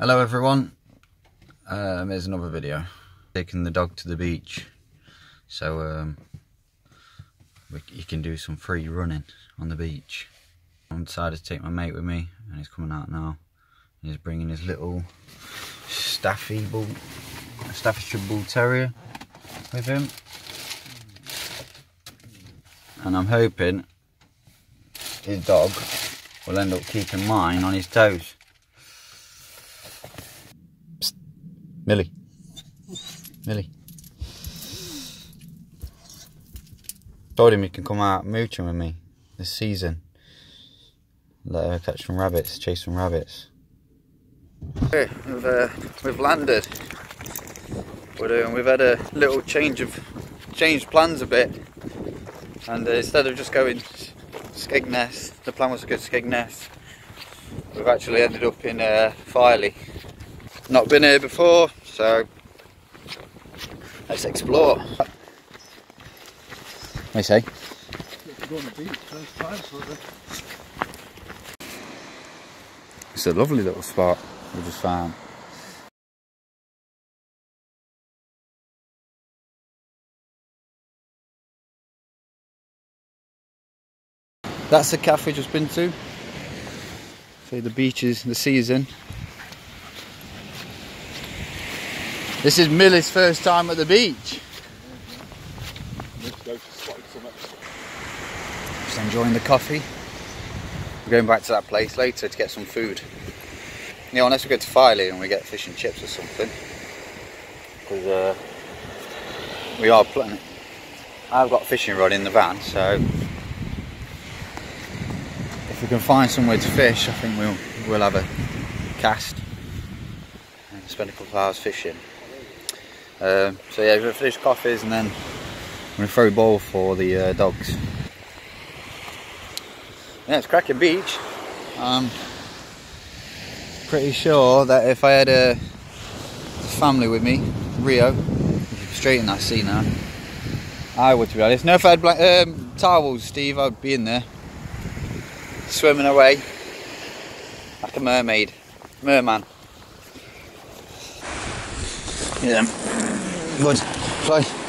Hello everyone, um, here's another video. Taking the dog to the beach, so um, we, you can do some free running on the beach. I decided to take my mate with me, and he's coming out now. He's bringing his little Staffy Bull, Staffordshire Bull Terrier with him. And I'm hoping his dog will end up keeping mine on his toes. Millie. Millie. Told him he can come out mooching with me this season. Let her catch some rabbits, chase some rabbits. Okay, we've, uh, we've landed. We've had a little change of changed plans a bit. And uh, instead of just going Skegness, the plan was to go to Skegness. We've actually ended up in uh, Filey. Not been here before, so let's explore. What do you say? It's a lovely little spot we just found. That's the cafe we've just been to. See the beaches, the season. This is Millie's first time at the beach. Just enjoying the coffee. We're going back to that place later to get some food. You know, unless we go to Filey and we get fish and chips or something. Because uh, we are planning. I've got a fishing rod in the van, so if we can find somewhere to fish, I think we'll we'll have a cast and spend a couple of hours fishing. Um, so yeah, we'll finish coffees and then I'm gonna throw a bowl for the uh, dogs. Yeah, it's cracking beach. Um, pretty sure that if I had a family with me, Rio, straight in that sea now, I would to be honest. No, if I had um, towels, Steve, I'd be in there swimming away like a mermaid, merman. Yeah, Gut, gleich.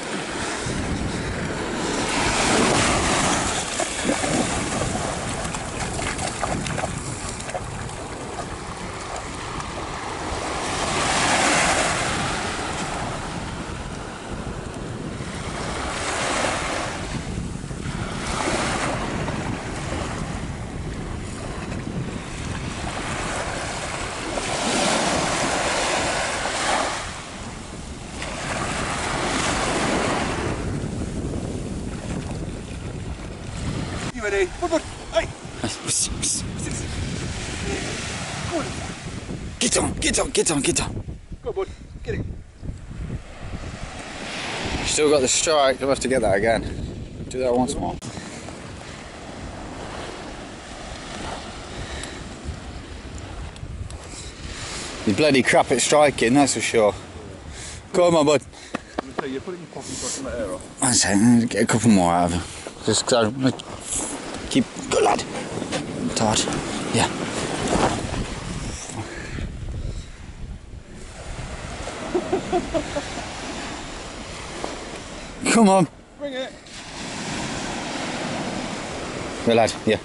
Good. Fly. You ready? Good, good. Hey. Get on, get on, get on, get on. Go, bud. Get it. Still got the strike, I'll have to get that again. Do that once more. You bloody crap at striking, that's for sure. Come on, bud. You, put it in your pocket so I can let air off. One second, get a couple more out of him. Just I like, keep good lad. Tight. Yeah. Come on. Bring it. Good lad, yeah.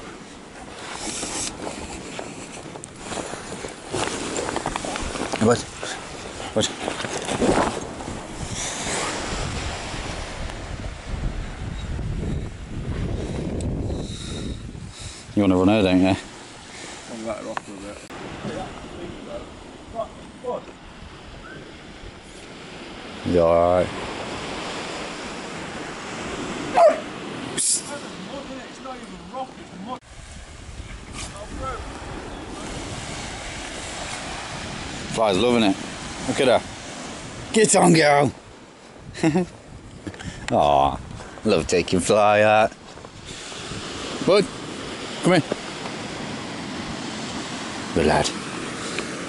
What? What? You want to run her, don't you? I'll let her off a bit. You alright? Fly's loving it. Look at her. Get on, girl. Aw, love taking fly out. Bud, come here. Good lad.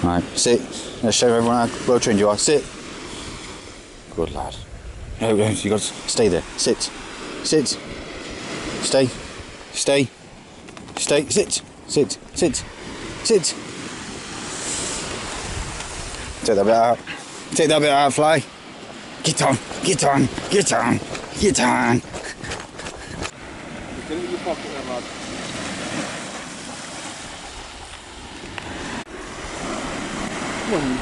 Right, sit. Let's show everyone how well trained you are. Sit. Good lad. No, no, you got to stay there. Sit. Sit. Stay. Stay. Stay. Sit. Sit. Sit. Sit. Take that bit out. Take that bit out, fly. Get on, get on, get on, get on. Get it in your pocket then, lad. Come on, you.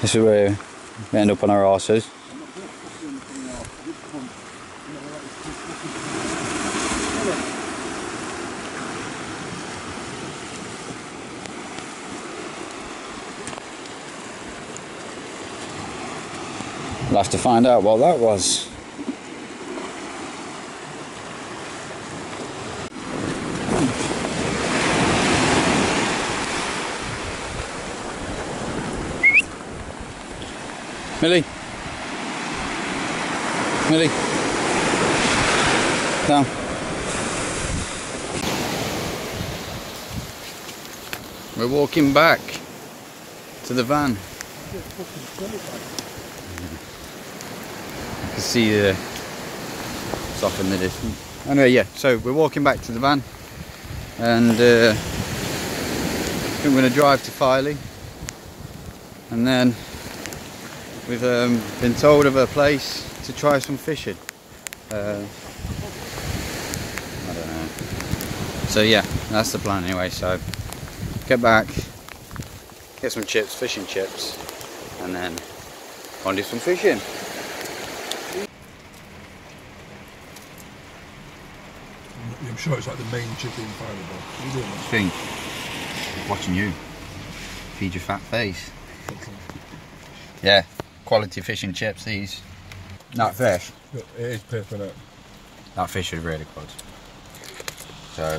This is where we end up on our arses. We'll have to find out what that was. Millie. Millie. Down. We're walking back to the van. Can see the it's off in the distance. Anyway, yeah, so we're walking back to the van and uh, I think we're going to drive to Filey and then We've um, been told of a place to try some fishing. Uh, I don't know. So yeah, that's the plan anyway. So get back, get some chips, fishing chips, and then and do some fishing. I'm sure it's like the main chicken fibre. What are you doing, Think, watching you feed your fat face. Yeah, quality fish and chips. These, not fish. It is pipping it. That fish is really good. So,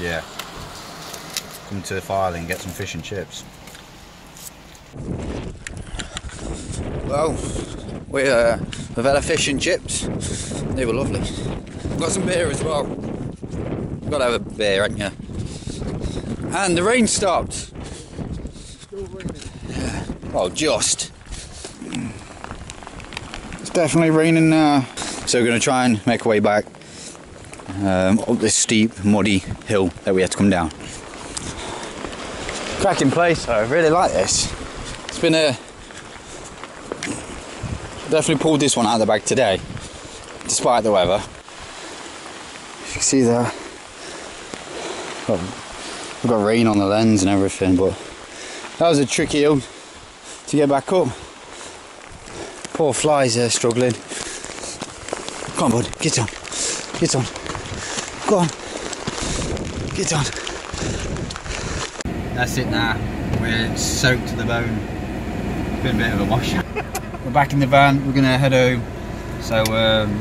yeah. Come to the Filey and get some fish and chips. Well, we, uh, we've had a fish and chips. They were lovely. Got some beer as well. Got to have a beer, haven't you? And the rain stopped. Yeah. Well, just. It's definitely raining now. So we're going to try and make our way back um, up this steep, muddy hill that we had to come down. Cracking place, though. I really like this. It's been a. Definitely pulled this one out of the bag today, despite the weather. You can see there, well, we've got rain on the lens and everything, but that was a tricky hill to get back up. Poor flies there struggling. Come on, bud, get on, get on, go on, get on. That's it now. We're soaked to the bone. Been a bit of a wash. we're back in the van. We're gonna head home. So um,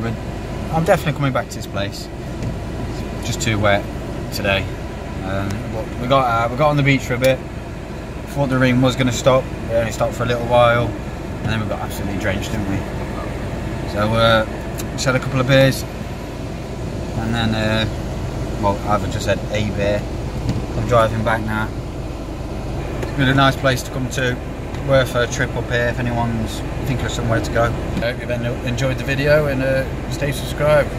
we're, I'm definitely coming back to this place. It's just too wet today. Um, we got uh, we got on the beach for a bit. Thought the rain was going to stop. It only stopped for a little while, and then we got absolutely drenched, didn't we? So uh, just had a couple of beers, and then uh, well, I've just had a beer. I'm driving back now. It's been a nice place to come to. Worth a trip up here if anyone's thinking of somewhere to go. I hope you've enjoyed the video and uh, stay subscribed.